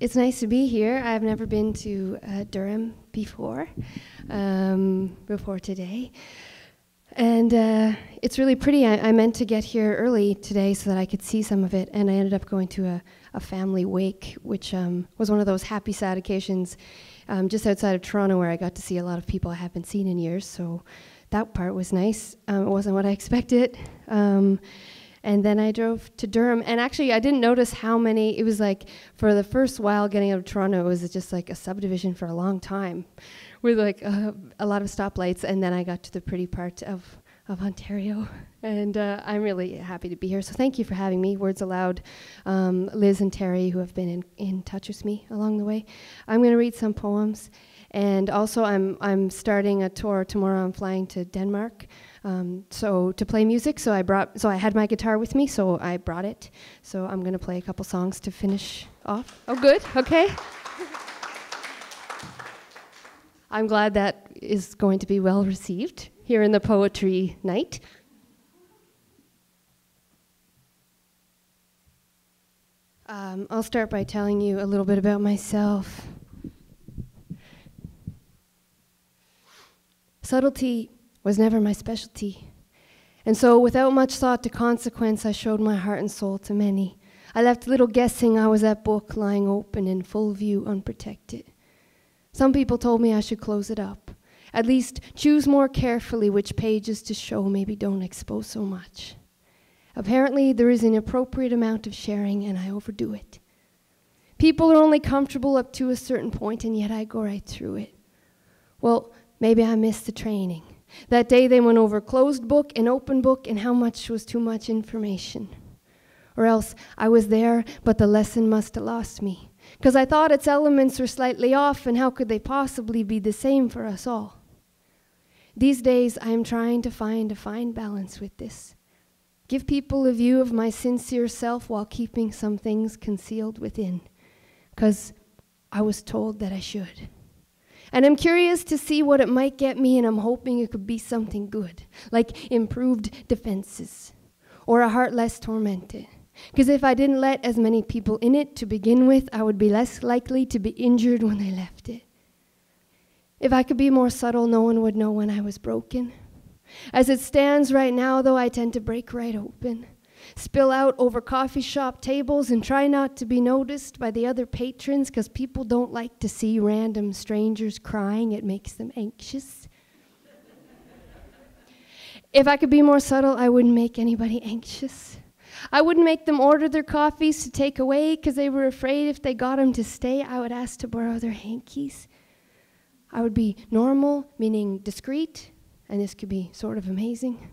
it's nice to be here. I've never been to uh, Durham before, um, before today. And uh, it's really pretty. I, I, meant to get here early today so that I could see some of it, and I ended up going to a, a family wake, which um, was one of those happy, sad occasions um, just outside of Toronto where I got to see a lot of people I haven't seen in years. So that part was nice. Um, it wasn't what I expected. And then I drove to Durham. And actually, I didn't notice how many, it was like for the first while getting out of Toronto, it was just like a subdivision for a long time with like uh, a lot of stoplights. And then I got to the pretty part of, of Ontario. And uh, I'm really happy to be here. So thank you for having me. Words Aloud, um, Liz and Terry, who have been in, in touch with me along the way. I'm going to read some poems. And also, I'm, I'm starting a tour tomorrow. I'm flying to Denmark. Um, so to play music, so I brought, so I had my guitar with me, so I brought it. So I'm gonna play a couple songs to finish off. Oh, good. Okay. I'm glad that is going to be well received here in the poetry night. Um, I'll start by telling you a little bit about myself. Subtlety was never my specialty. And so, without much thought to consequence, I showed my heart and soul to many. I left little guessing I was that book lying open in full view, unprotected. Some people told me I should close it up. At least choose more carefully which pages to show, maybe don't expose so much. Apparently, there is an appropriate amount of sharing, and I overdo it. People are only comfortable up to a certain point, and yet I go right through it. Well, maybe I missed the training. That day they went over closed book and open book and how much was too much information. Or else I was there, but the lesson must have lost me. Because I thought its elements were slightly off, and how could they possibly be the same for us all? These days I am trying to find a fine balance with this. Give people a view of my sincere self while keeping some things concealed within. Because I was told that I should. And I'm curious to see what it might get me, and I'm hoping it could be something good, like improved defenses or a heart less tormented. Because if I didn't let as many people in it to begin with, I would be less likely to be injured when they left it. If I could be more subtle, no one would know when I was broken. As it stands right now, though, I tend to break right open spill out over coffee shop tables, and try not to be noticed by the other patrons because people don't like to see random strangers crying. It makes them anxious. if I could be more subtle, I wouldn't make anybody anxious. I wouldn't make them order their coffees to take away because they were afraid if they got them to stay, I would ask to borrow their hankies. I would be normal, meaning discreet, and this could be sort of amazing.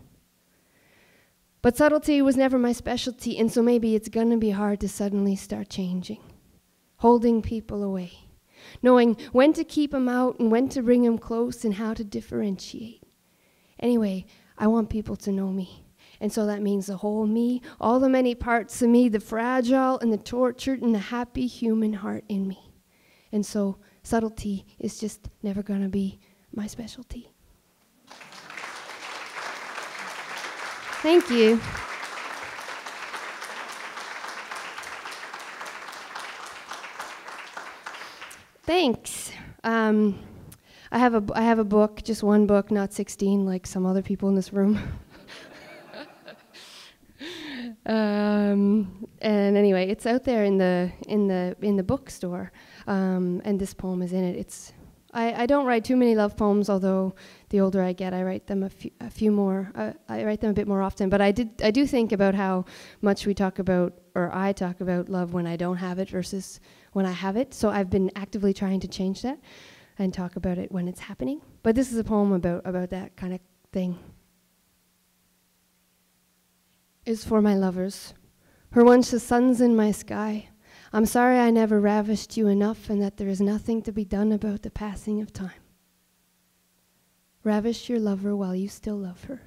But subtlety was never my specialty, and so maybe it's gonna be hard to suddenly start changing, holding people away, knowing when to keep them out and when to bring them close and how to differentiate. Anyway, I want people to know me. And so that means the whole me, all the many parts of me, the fragile and the tortured and the happy human heart in me. And so subtlety is just never going to be my specialty. Thank you. Thanks. Um, I have a I have a book, just one book, not 16 like some other people in this room. um, and anyway, it's out there in the in the in the bookstore, um, and this poem is in it. It's I, I don't write too many love poems, although the older I get, I write them a few, a few more. Uh, I write them a bit more often. But I did, I do think about how much we talk about, or I talk about love when I don't have it versus when I have it. So I've been actively trying to change that and talk about it when it's happening. But this is a poem about about that kind of thing. Is for my lovers, her once the sun's in my sky. I'm sorry I never ravished you enough and that there is nothing to be done about the passing of time. Ravish your lover while you still love her.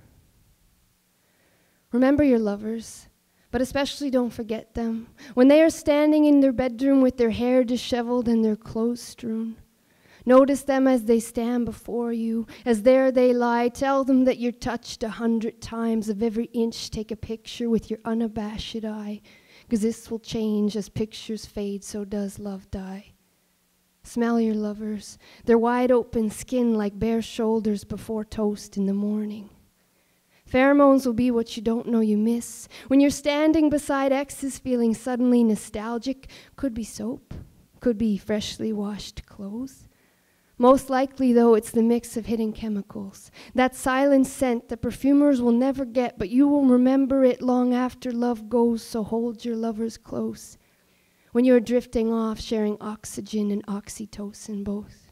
Remember your lovers, but especially don't forget them. When they are standing in their bedroom with their hair disheveled and their clothes strewn, notice them as they stand before you, as there they lie. Tell them that you're touched a hundred times. Of every inch, take a picture with your unabashed eye. Cause this will change as pictures fade, so does love die. Smell your lovers, their wide open skin like bare shoulders before toast in the morning. Pheromones will be what you don't know you miss. When you're standing beside exes feeling suddenly nostalgic, could be soap, could be freshly washed clothes. Most likely, though, it's the mix of hidden chemicals. That silent scent that perfumers will never get, but you will remember it long after love goes, so hold your lovers close. When you're drifting off, sharing oxygen and oxytocin both.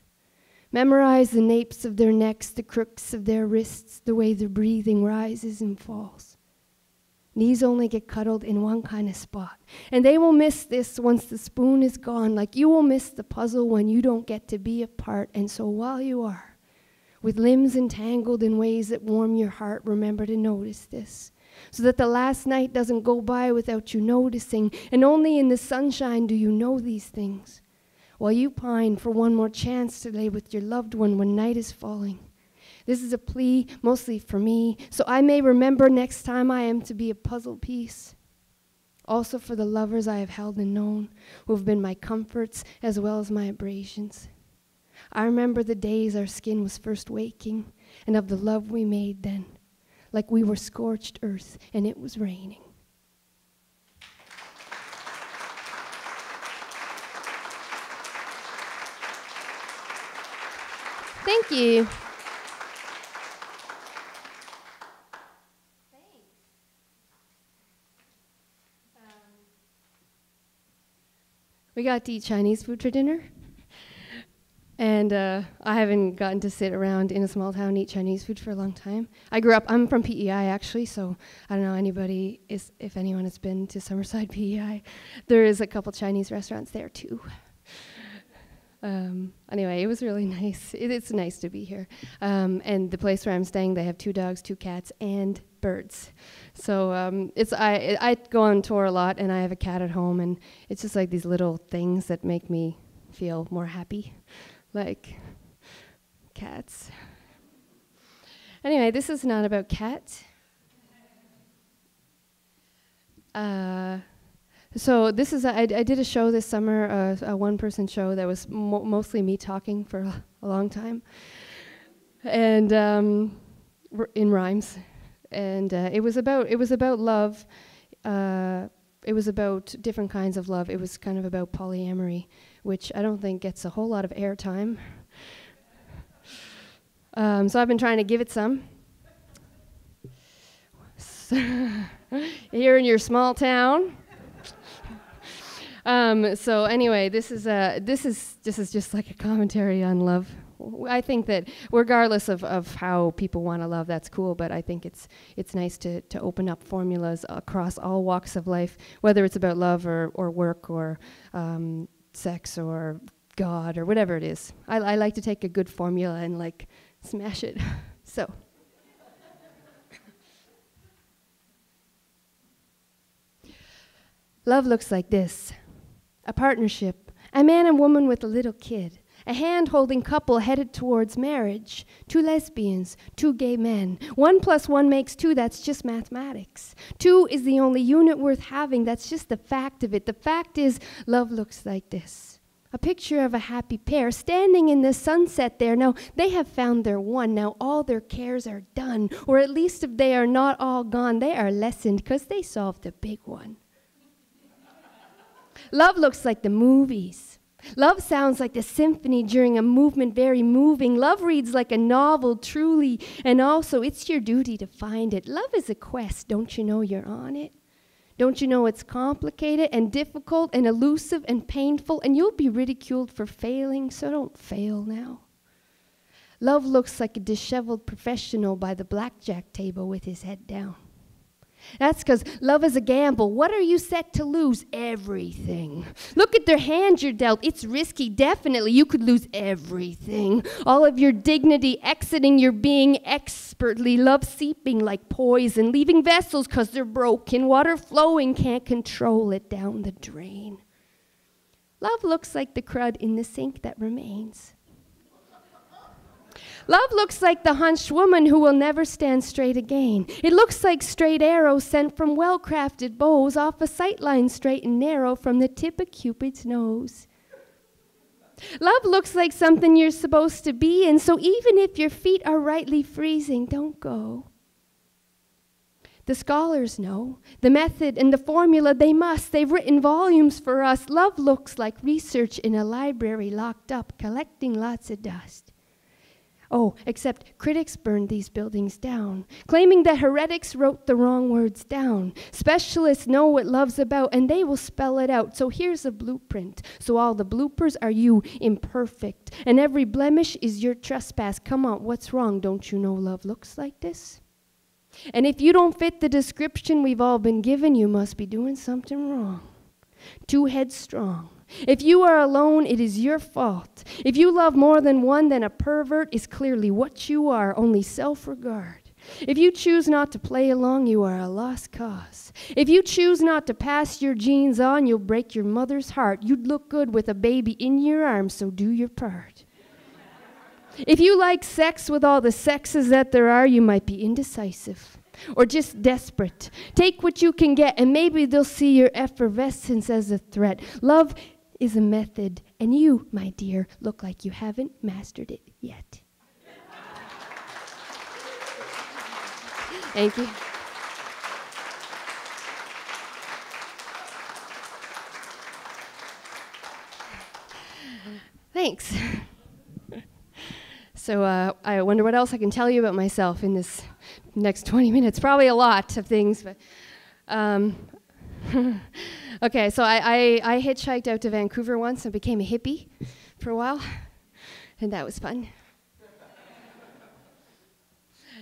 Memorize the napes of their necks, the crooks of their wrists, the way their breathing rises and falls. Knees only get cuddled in one kind of spot. And they will miss this once the spoon is gone, like you will miss the puzzle when you don't get to be a part. And so while you are, with limbs entangled in ways that warm your heart, remember to notice this. So that the last night doesn't go by without you noticing, and only in the sunshine do you know these things. While you pine for one more chance to lay with your loved one when night is falling. This is a plea mostly for me, so I may remember next time I am to be a puzzle piece. Also for the lovers I have held and known, who have been my comforts as well as my abrasions. I remember the days our skin was first waking, and of the love we made then, like we were scorched earth and it was raining. Thank you. We got to eat Chinese food for dinner. And uh, I haven't gotten to sit around in a small town and eat Chinese food for a long time. I grew up, I'm from PEI actually, so I don't know anybody, is, if anyone has been to Summerside PEI. There is a couple Chinese restaurants there too. Um, anyway, it was really nice. It, it's nice to be here. Um, and the place where I'm staying, they have two dogs, two cats, and birds. So um, it's I I go on tour a lot, and I have a cat at home, and it's just like these little things that make me feel more happy, like cats. Anyway, this is not about cats. Uh, so this is a, I, I did a show this summer, uh, a one-person show that was mo- mostly me talking for a, long time, and um, in rhymes, and uh, it was about it was about love. Uh, it was about different kinds of love. It was kind of about polyamory, which I don't think gets a whole lot of airtime. Um, so I've been trying to give it some. Here in your small town. Um, so anyway, this is a this is this is just like a commentary on love. I think that regardless of, of how people want to love, that's cool. But I think it's it's nice to to open up formulas across all walks of life, whether it's about love or or work or um, sex or God or whatever it is. I, I like to take a good formula and like smash it. so. Love looks like this a partnership, a man and woman with a little kid, a hand holding couple headed towards marriage, two lesbians, two gay men. One plus one makes two, that's just mathematics. Two is the only unit worth having, that's just the fact of it. The fact is, love looks like this. A picture of a happy pair standing in the sunset there. Now, they have found their one. Now, all their cares are done. Or at least if they are not all gone, they are lessened because they solved the big one. Love looks like the movies. Love sounds like the symphony during a movement very moving. Love reads like a novel, truly, and also it's your duty to find it. Love is a quest. Don't you know you're on it? Don't you know it's complicated and difficult and elusive and painful, and you'll be ridiculed for failing, so don't fail now. Love looks like a disheveled professional by the blackjack table with his head down. That's because love is a gamble. What are you set to lose? Everything. Look at the hand you're dealt. It's risky, definitely. You could lose everything. All of your dignity exiting your being expertly. Love seeping like poison, leaving vessels because they're broken. Water flowing, can't control it down the drain. Love looks like the crud in the sink that remains. Love looks like the hunched woman who will never stand straight again. It looks like straight arrows sent from well crafted bows off a sight line straight and narrow from the tip of Cupid's nose. Love looks like something you're supposed to be, and so even if your feet are rightly freezing, don't go. The scholars know the method and the formula they must. They've written volumes for us. Love looks like research in a library locked up, collecting lots of dust. Oh, except critics burned these buildings down, claiming that heretics wrote the wrong words down. Specialists know what love's about, and they will spell it out. So here's a blueprint. So all the bloopers are you, imperfect, and every blemish is your trespass. Come on, what's wrong? Don't you know love looks like this? And if you don't fit the description we've all been given, you must be doing something wrong. Too headstrong if you are alone, it is your fault. If you love more than one, then a pervert is clearly what you are, only self regard. If you choose not to play along, you are a lost cause. If you choose not to pass your genes on, you'll break your mother's heart. You'd look good with a baby in your arms, so do your part. if you like sex with all the sexes that there are, you might be indecisive or just desperate. Take what you can get, and maybe they'll see your effervescence as a threat. Love is a method, and you, my dear, look like you haven't mastered it yet. Thank you. Thanks. So uh, I wonder what else I can tell you about myself in this next 20 minutes. Probably a lot of things, but um, okay, so I, I, I hitchhiked out to Vancouver once and became a hippie for a while, and that was fun.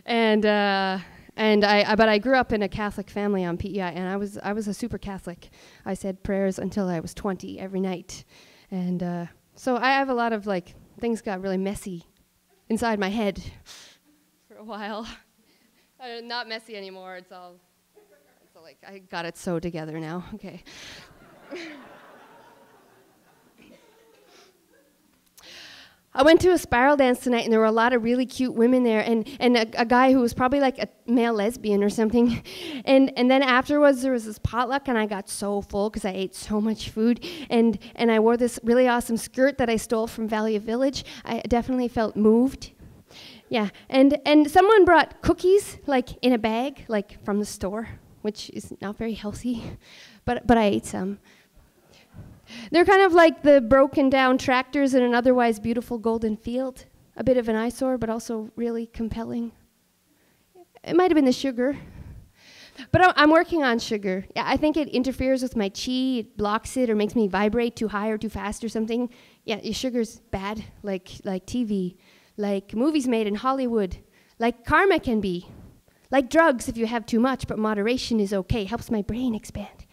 and uh, and I, I, but I grew up in a Catholic family on PEI, and I was I was a super Catholic. I said prayers until I was 20 every night, and uh, so I have a lot of like things got really messy inside my head for a while. Uh, not messy anymore. It's all like I got it so together now. Okay. I went to a spiral dance tonight, and there were a lot of really cute women there, and, and a, a, guy who was probably like a male lesbian or something. And, and then afterwards, there was this potluck, and I got so full because I ate so much food. And, and I wore this really awesome skirt that I stole from Valley Village. I definitely felt moved. Yeah, and, and someone brought cookies, like in a bag, like from the store which is not very healthy, but, but I ate some. They're kind of like the broken down tractors in an otherwise beautiful golden field. A bit of an eyesore, but also really compelling. It might have been the sugar. But I'm working on sugar. Yeah, I think it interferes with my chi, it blocks it or makes me vibrate too high or too fast or something. Yeah, sugar's bad, like, like TV, like movies made in Hollywood, like karma can be. Like drugs, if you have too much, but moderation is okay, helps my brain expand.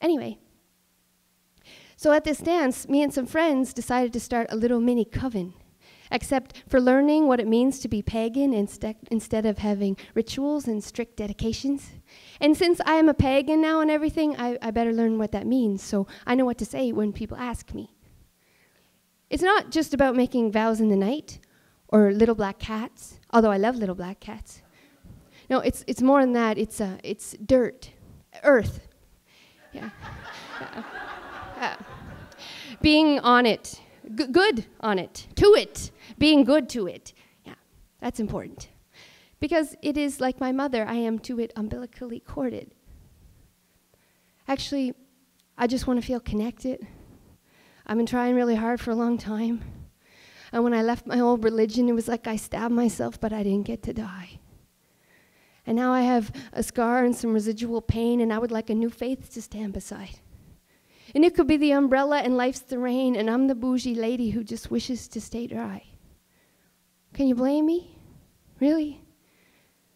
Anyway, so at this dance, me and some friends decided to start a little mini coven, except for learning what it means to be pagan inste- instead of having rituals and strict dedications. And since I am a pagan now and everything, I, I better learn what that means so I know what to say when people ask me. It's not just about making vows in the night or little black cats, although I love little black cats. No, it's, it's more than that. It's, uh, it's dirt, earth. Yeah. yeah. Being on it, G- good on it, to it, being good to it. Yeah, that's important. Because it is like my mother, I am to it umbilically corded. Actually, I just want to feel connected. I've been trying really hard for a long time. And when I left my old religion, it was like I stabbed myself, but I didn't get to die. And now I have a scar and some residual pain, and I would like a new faith to stand beside. And it could be the umbrella and life's the rain, and I'm the bougie lady who just wishes to stay dry. Can you blame me? Really?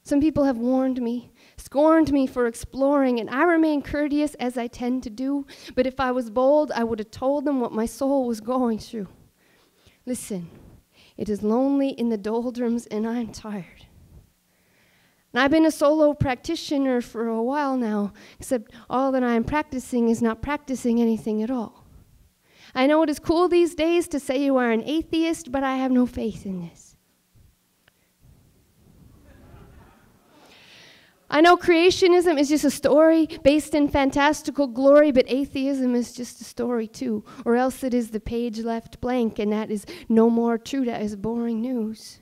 Some people have warned me, scorned me for exploring, and I remain courteous as I tend to do. But if I was bold, I would have told them what my soul was going through. Listen, it is lonely in the doldrums, and I'm tired. And I've been a solo practitioner for a while now, except all that I am practicing is not practicing anything at all. I know it is cool these days to say you are an atheist, but I have no faith in this. I know creationism is just a story based in fantastical glory, but atheism is just a story too, or else it is the page left blank, and that is no more true, that is boring news.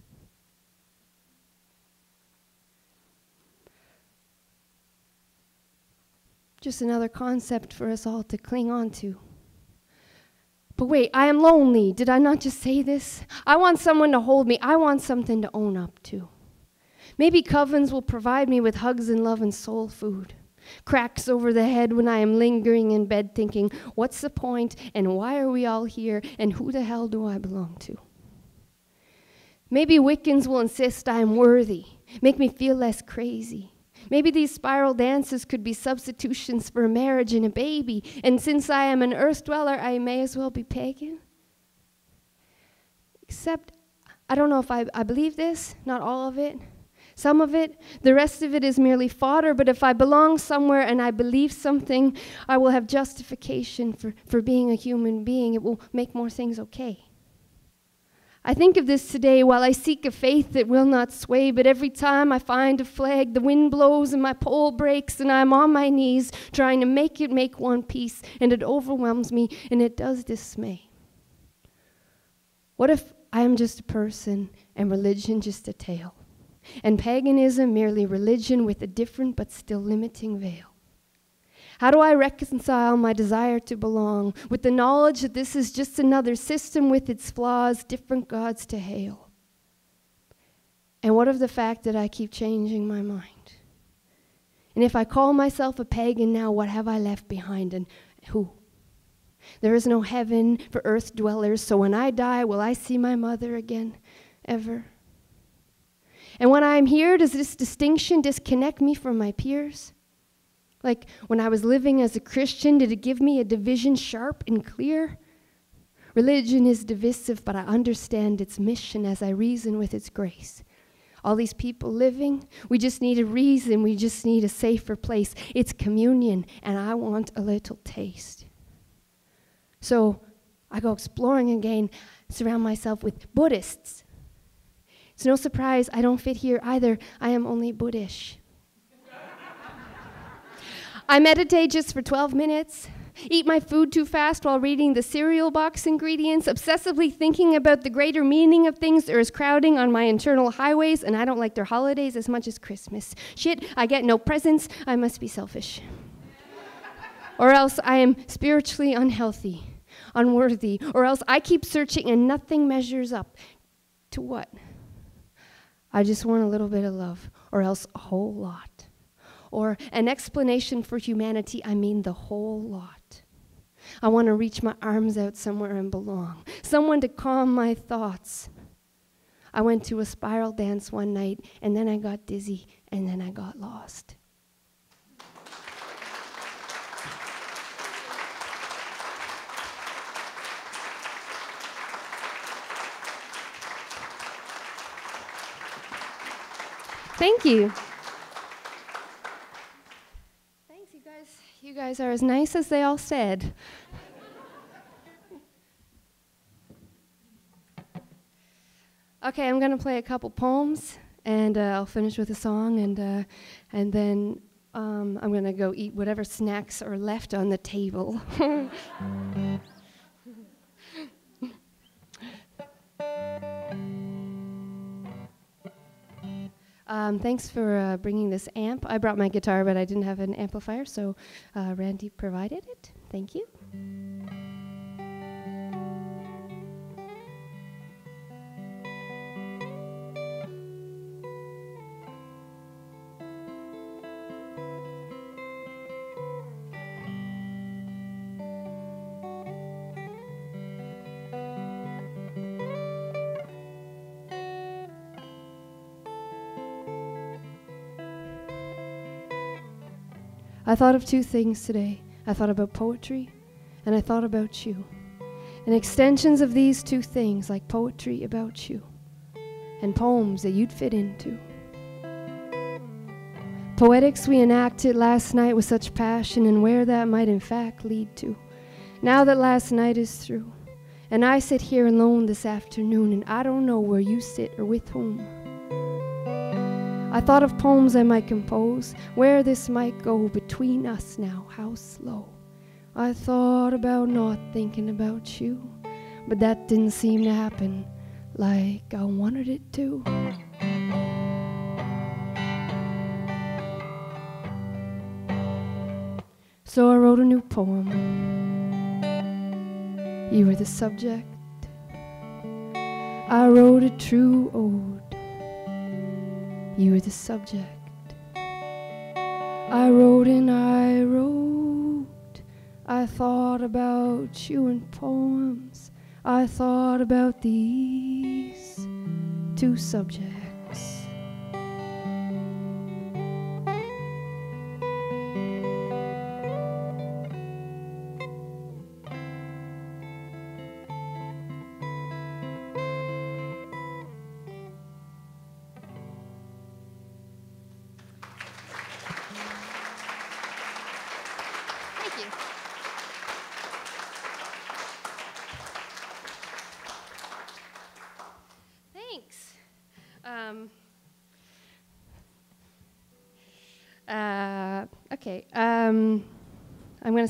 Just another concept for us all to cling on to. But wait, I am lonely. Did I not just say this? I want someone to hold me. I want something to own up to. Maybe covens will provide me with hugs and love and soul food. Cracks over the head when I am lingering in bed thinking, what's the point and why are we all here and who the hell do I belong to? Maybe Wiccans will insist I am worthy, make me feel less crazy. Maybe these spiral dances could be substitutions for a marriage and a baby, and since I am an earth dweller, I may as well be pagan. Except, I don't know if I, I believe this, not all of it. Some of it, the rest of it is merely fodder, but if I belong somewhere and I believe something, I will have justification for, for being a human being. It will make more things okay. I think of this today while I seek a faith that will not sway, but every time I find a flag, the wind blows and my pole breaks, and I'm on my knees trying to make it make one piece, and it overwhelms me and it does dismay. What if I am just a person and religion just a tale, and paganism merely religion with a different but still limiting veil? How do I reconcile my desire to belong with the knowledge that this is just another system with its flaws, different gods to hail? And what of the fact that I keep changing my mind? And if I call myself a pagan now, what have I left behind and who? There is no heaven for earth dwellers, so when I die, will I see my mother again, ever? And when I am here, does this distinction disconnect me from my peers? Like when I was living as a Christian, did it give me a division sharp and clear? Religion is divisive, but I understand its mission as I reason with its grace. All these people living, we just need a reason, we just need a safer place. It's communion, and I want a little taste. So I go exploring again, surround myself with Buddhists. It's no surprise I don't fit here either. I am only Buddhish. I meditate just for 12 minutes, eat my food too fast while reading the cereal box ingredients, obsessively thinking about the greater meaning of things there is crowding on my internal highways, and I don't like their holidays as much as Christmas. Shit, I get no presents, I must be selfish. or else I am spiritually unhealthy, unworthy, or else I keep searching and nothing measures up. To what? I just want a little bit of love, or else a whole lot or an explanation for humanity, I mean the whole lot. I want to reach my arms out somewhere and belong, someone to calm my thoughts. I went to a spiral dance one night, and then I got dizzy, and then I got lost. Thank you. You guys are as nice as they all said. okay, I'm going to play a couple poems, and uh, I'll finish with a song, and, uh, and then um, I'm going to go eat whatever snacks are left on the table. Um, thanks for uh, bringing this amp. I brought my guitar, but I didn't have an amplifier, so uh, Randy provided it. Thank you. I thought of two things today. I thought about poetry and I thought about you. And extensions of these two things, like poetry about you and poems that you'd fit into. Poetics we enacted last night with such passion, and where that might in fact lead to. Now that last night is through, and I sit here alone this afternoon, and I don't know where you sit or with whom. I thought of poems I might compose, where this might go between us now, how slow. I thought about not thinking about you, but that didn't seem to happen like I wanted it to. So I wrote a new poem. You were the subject. I wrote a true ode. You were the subject. I wrote and I wrote. I thought about you in poems. I thought about these two subjects.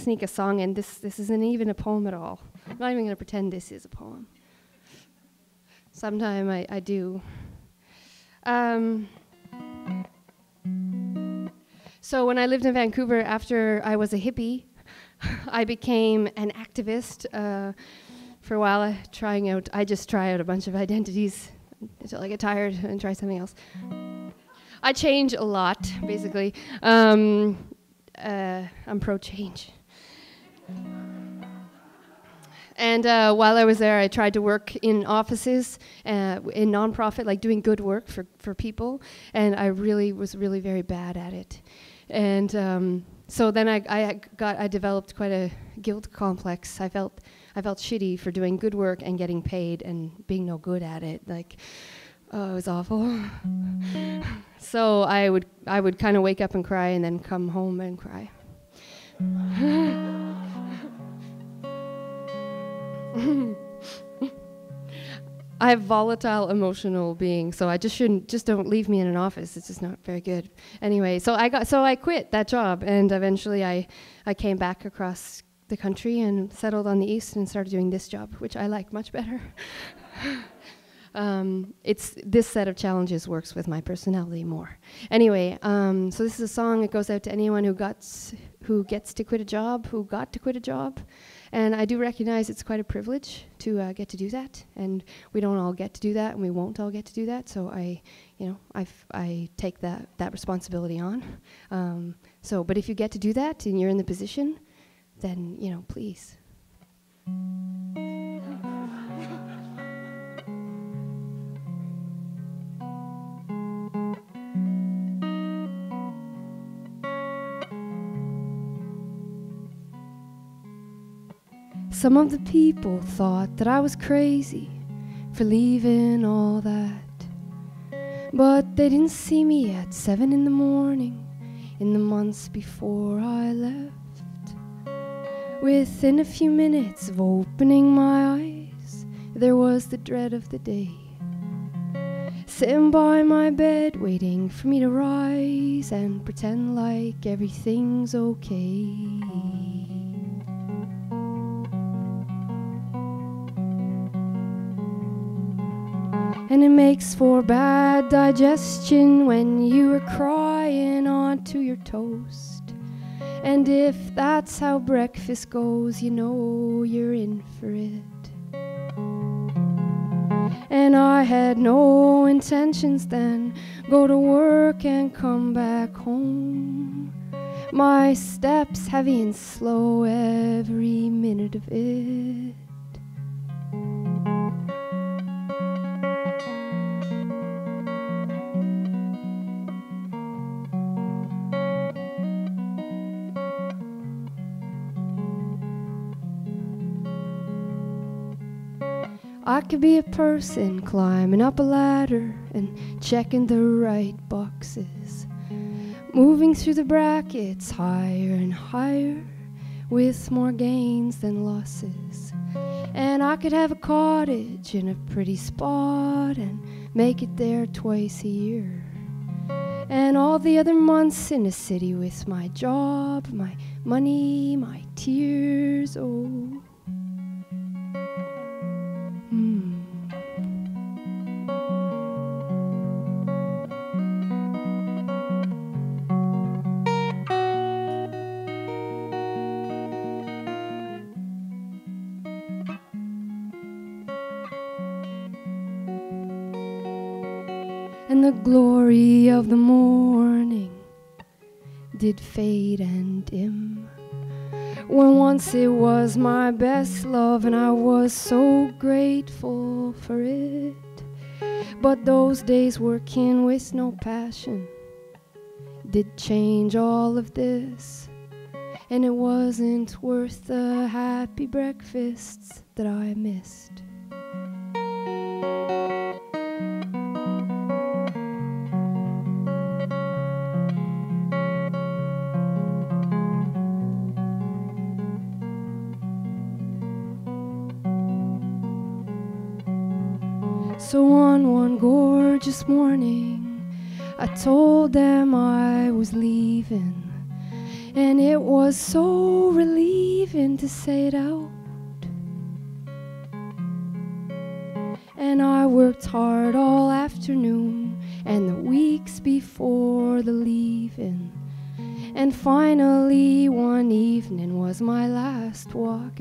Sneak a song in. This this isn't even a poem at all. I'm not even going to pretend this is a poem. Sometime I, I do. Um, so when I lived in Vancouver, after I was a hippie, I became an activist. Uh, for a while, uh, trying out, I just try out a bunch of identities until I get tired and try something else. I change a lot, basically. Um, uh, I'm pro change. And uh, while I was there, I tried to work in offices, uh, in nonprofit, like doing good work for, for people. And I really was really very bad at it. And um, so then I, I got I developed quite a guilt complex. I felt I felt shitty for doing good work and getting paid and being no good at it. Like, oh, it was awful. so I would I would kind of wake up and cry and then come home and cry. I have volatile emotional being, so I just shouldn't just don't leave me in an office. It's just not very good. Anyway, so I got so I quit that job and eventually I I came back across the country and settled on the east and started doing this job, which I like much better. um, it's this set of challenges works with my personality more. Anyway, um, so this is a song that goes out to anyone who got who gets to quit a job, who got to quit a job, and I do recognize it's quite a privilege to uh, get to do that, and we don't all get to do that, and we won't all get to do that. So I, you know, I, I take that that responsibility on. Um, so, but if you get to do that and you're in the position, then, you know, please. Some of the people thought that I was crazy for leaving all that. But they didn't see me at seven in the morning in the months before I left. Within a few minutes of opening my eyes, there was the dread of the day. Sitting by my bed, waiting for me to rise and pretend like everything's okay. And it makes for bad digestion when you are crying onto your toast. And if that's how breakfast goes, you know you're in for it. And I had no intentions then, go to work and come back home. My steps heavy and slow every minute of it. Could be a person climbing up a ladder and checking the right boxes, moving through the brackets higher and higher with more gains than losses. And I could have a cottage in a pretty spot and make it there twice a year. And all the other months in the city with my job, my money, my tears, oh. And the glory of the morning did fade and dim. When once it was my best love, and I was so grateful for it. But those days working with no passion did change all of this. And it wasn't worth the happy breakfasts that I missed. Told them I was leaving. And it was so relieving to say it out. And I worked hard all afternoon and the weeks before the leaving. And finally, one evening was my last walk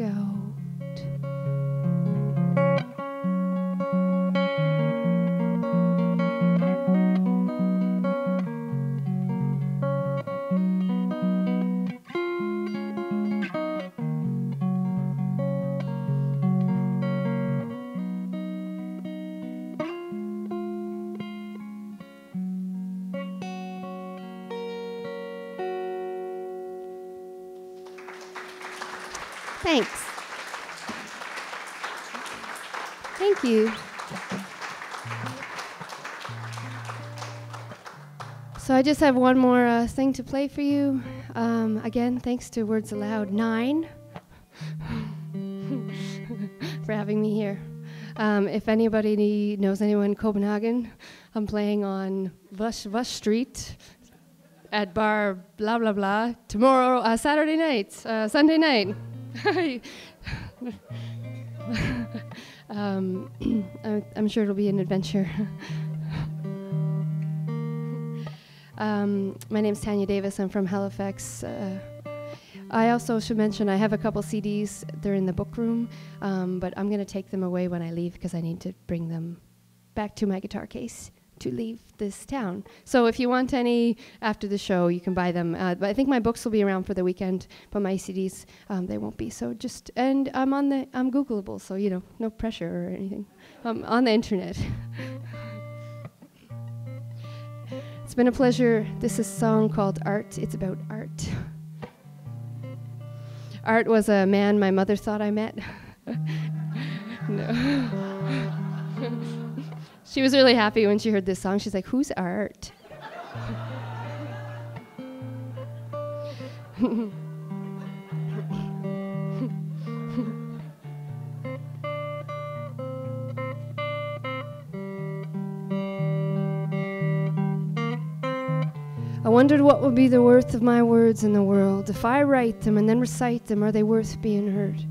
So I just have one more uh, thing to play for you. Um, again, thanks to Words Aloud 9 for having me here. Um, if anybody knows anyone in Copenhagen, I'm playing on Vush Vush Street at bar blah blah blah tomorrow, uh, Saturday night, uh, Sunday night. um, I'm sure it'll be an adventure. um, my name's Tanya Davis. I'm from Halifax. Uh, I also should mention I have a couple CDs. They're in the book room, um, but I'm going to take them away when I leave because I need to bring them back to my guitar case to leave this town. So if you want any after the show, you can buy them. Uh, but I think my books will be around for the weekend, but my CDs um, they won't be. So just and I'm on the I'm Googleable, so you know no pressure or anything. I'm on the internet. been a pleasure. This is a song called Art. It's about art. Art was a man my mother thought I met. no. She was really happy when she heard this song. She's like, Who's Art? I wondered what would be the worth of my words in the world. If I write them and then recite them, are they worth being heard?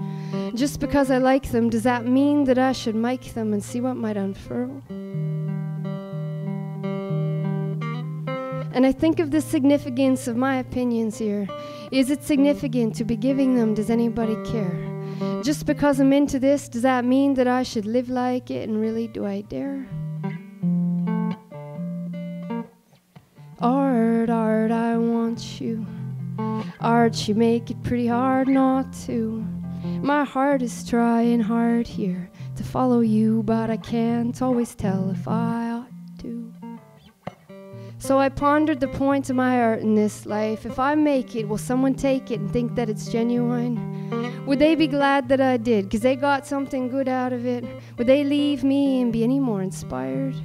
Just because I like them, does that mean that I should make them and see what might unfurl? And I think of the significance of my opinions here. Is it significant to be giving them? Does anybody care? Just because I'm into this, does that mean that I should live like it? And really, do I dare? Art, art, I want you. Art, you make it pretty hard not to. My heart is trying hard here to follow you, but I can't always tell if I ought to. So I pondered the point of my art in this life. If I make it, will someone take it and think that it's genuine? Would they be glad that I did because they got something good out of it? Would they leave me and be any more inspired?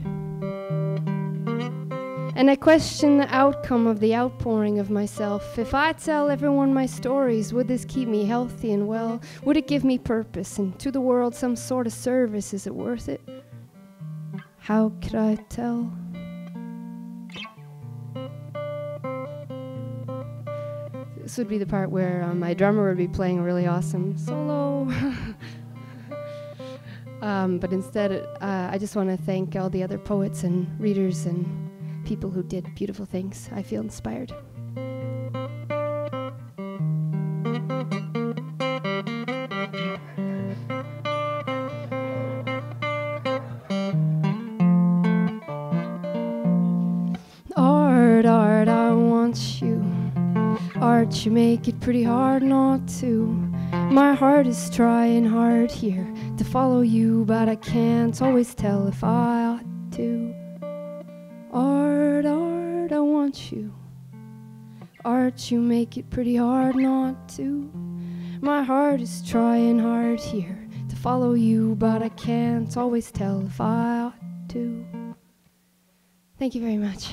And I question the outcome of the outpouring of myself. If I tell everyone my stories, would this keep me healthy and well? Would it give me purpose and to the world some sort of service? Is it worth it? How could I tell? this would be the part where um, my drummer would be playing a really awesome solo. um, but instead, uh, I just want to thank all the other poets and readers and people who did beautiful things. I feel inspired. Art, art, I want you. Art, you make it pretty hard not to. My heart is trying hard here to follow you, but I can't always tell if I Art, you make it pretty hard not to. My heart is trying hard here to follow you, but I can't always tell if I ought to. Thank you very much.